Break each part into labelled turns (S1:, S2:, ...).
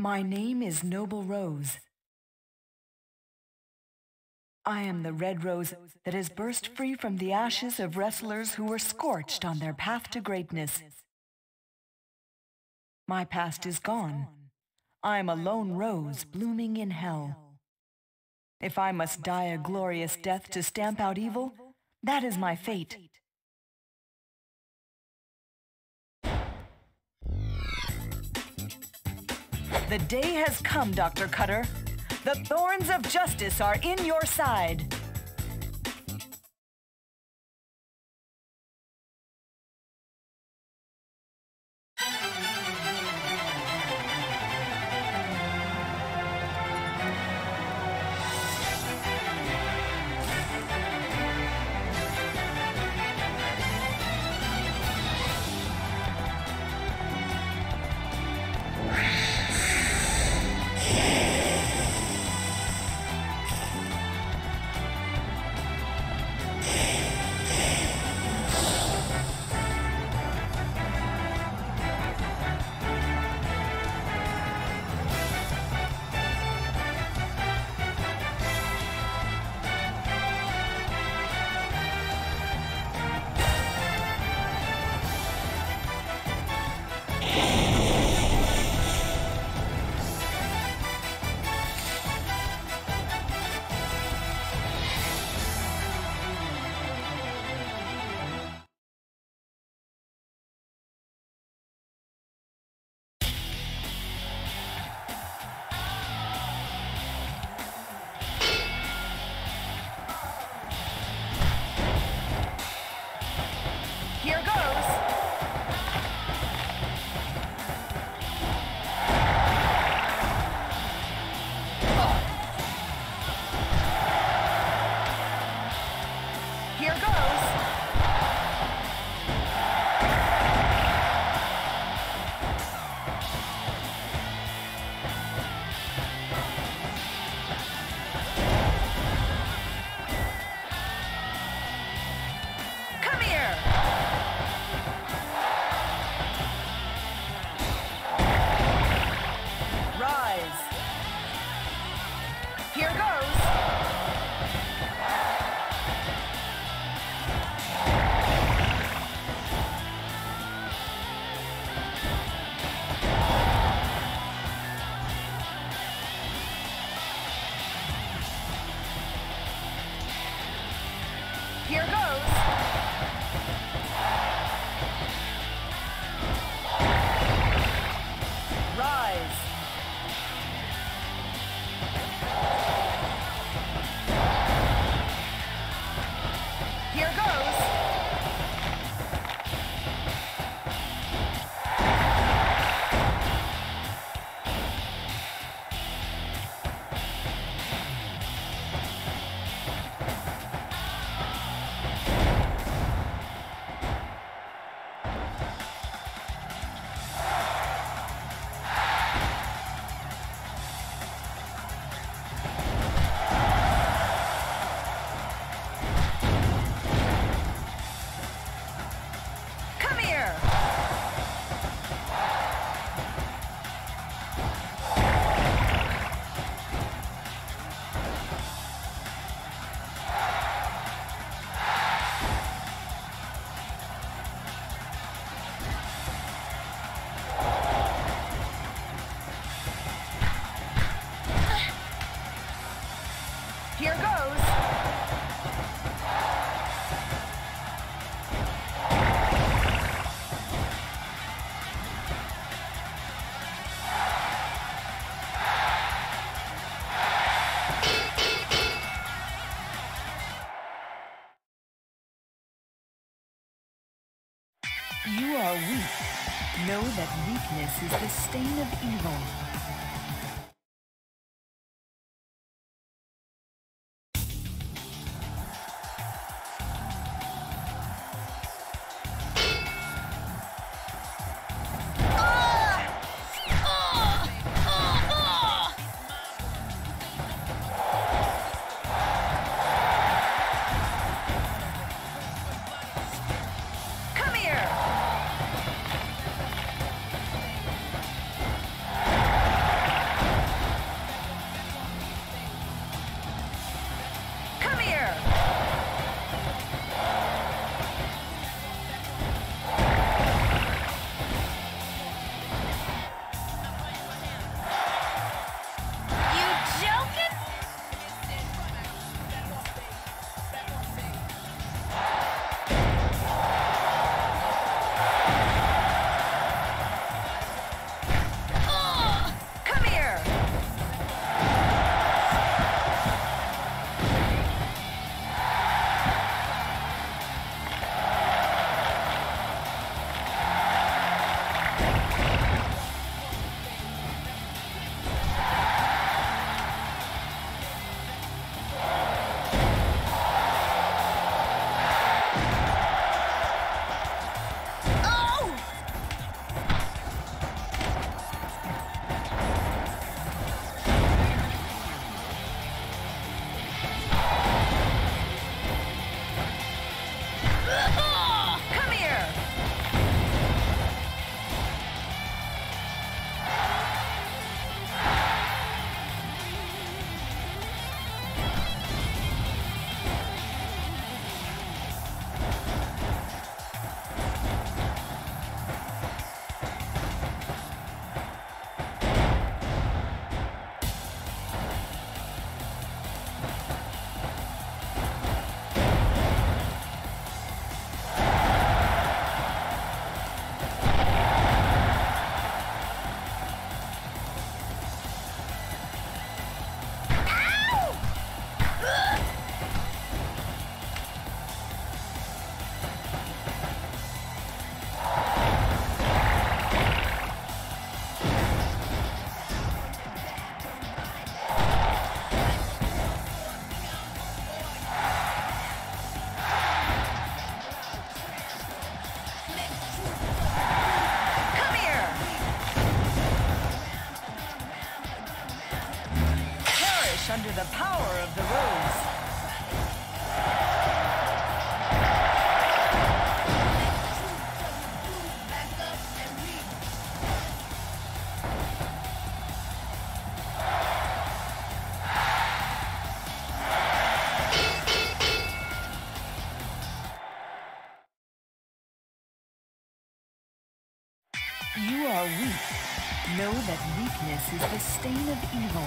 S1: My name is Noble Rose. I am the red rose that has burst free from the ashes of wrestlers who were scorched on their path to greatness. My past is gone. I am a lone rose blooming in hell. If I must die a glorious death to stamp out evil, that is my fate. The day has come, Dr. Cutter. The thorns of justice are in your side. Weakness is the stain of evil. Is the stain of evil.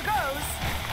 S2: Here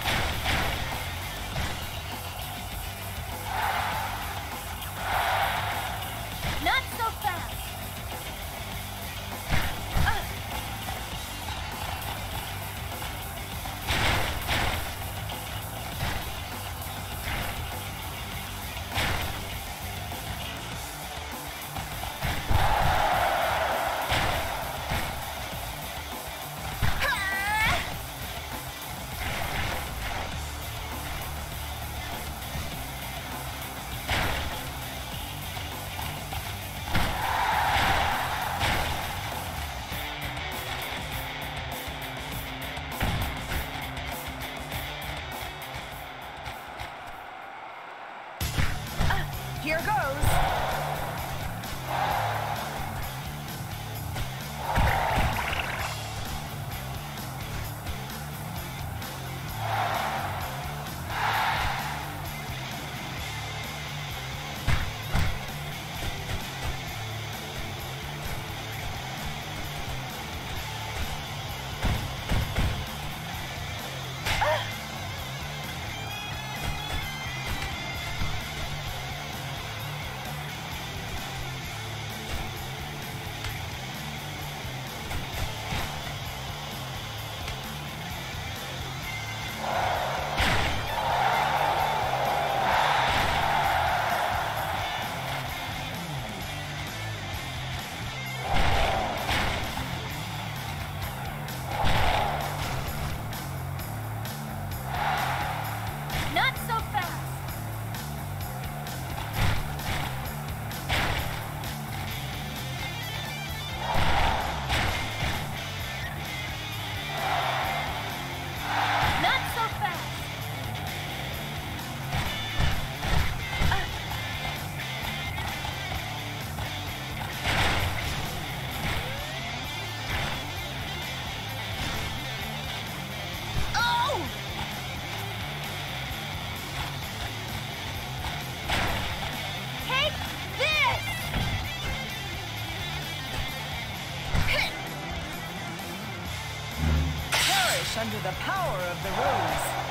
S1: under the power of the rose.